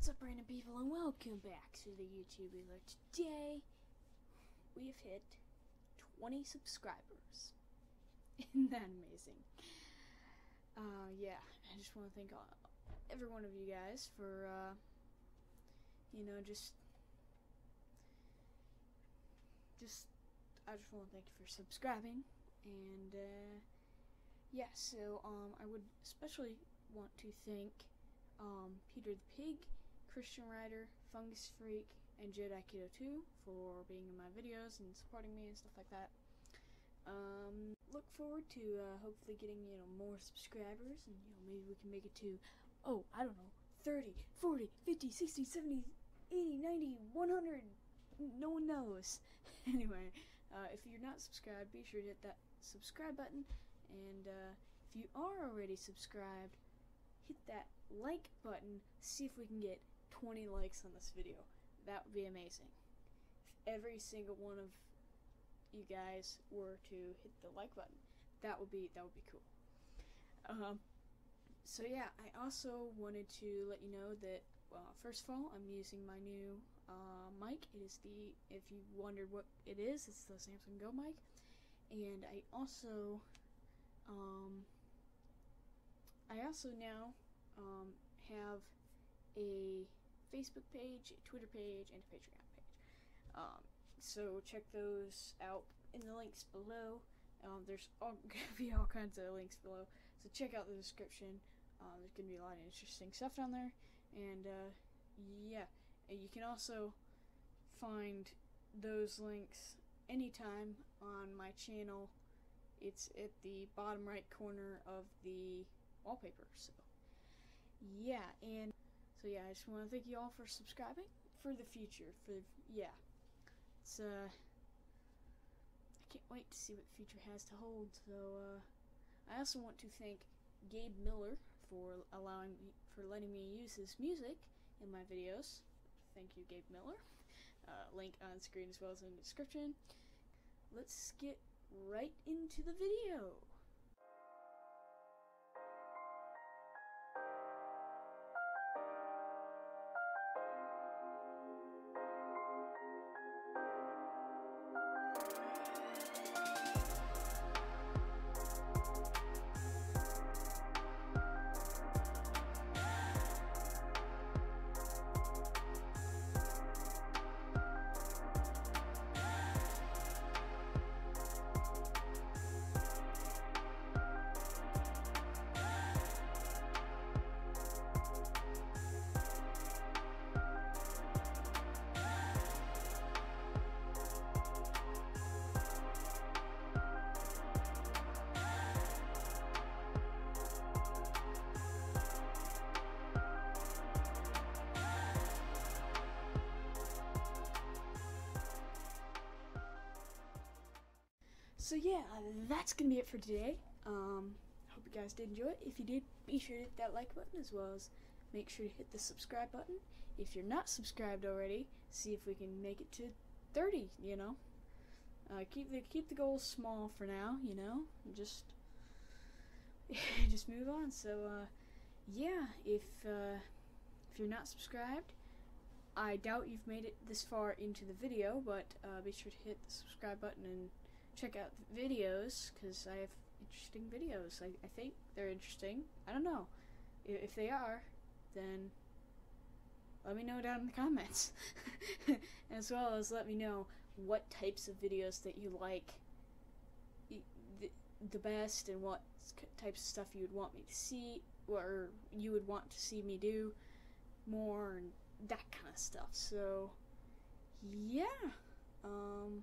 What's up, random people, and welcome back to the YouTube Alert. Today, we have hit 20 subscribers. Isn't that amazing? Uh, yeah, I just want to thank all, every one of you guys for, uh, you know, just, just, I just want to thank you for subscribing, and, uh, yeah, so, um, I would especially want to thank, um, Peter the Pig, Christian Writer, Fungus Freak, and Jedi Kid 02 for being in my videos and supporting me and stuff like that. Um, look forward to uh, hopefully getting you know more subscribers and you know maybe we can make it to oh I don't know 30, 40, 50, 60, 70, 80, 90, 100 no one knows. anyway, uh, if you're not subscribed, be sure to hit that subscribe button and uh, if you are already subscribed, hit that like button, see if we can get 20 likes on this video. That would be amazing. If every single one of you guys were to hit the like button, that would be that would be cool. Um, so yeah, I also wanted to let you know that well, first of all, I'm using my new uh, mic. It is the if you wondered what it is, it's the Samson Go mic, and I also um, I also now um, have a Facebook page, Twitter page, and a Patreon page. Um, so check those out in the links below. Um, there's gonna be all kinds of links below, so check out the description. Uh, there's gonna be a lot of interesting stuff down there, and uh, yeah, and you can also find those links anytime on my channel. It's at the bottom right corner of the wallpaper. So yeah, and so yeah, I just want to thank you all for subscribing for the future. For yeah, it's uh, I can't wait to see what the future has to hold. So uh, I also want to thank Gabe Miller for allowing me for letting me use his music in my videos. Thank you, Gabe Miller. Uh, link on screen as well as in the description. Let's get right into the video. So yeah, that's gonna be it for today. Um, hope you guys did enjoy it. If you did, be sure to hit that like button as well as make sure to hit the subscribe button. If you're not subscribed already, see if we can make it to 30. You know, uh, keep the keep the goals small for now. You know, just just move on. So uh, yeah, if uh, if you're not subscribed. I doubt you've made it this far into the video, but uh, be sure to hit the subscribe button and check out videos because I have interesting videos. I, I think they're interesting. I don't know. If, if they are, then let me know down in the comments. as well as let me know what types of videos that you like the, the best and what types of stuff you would want me to see or you would want to see me do more and that kind of stuff. So, yeah. Um,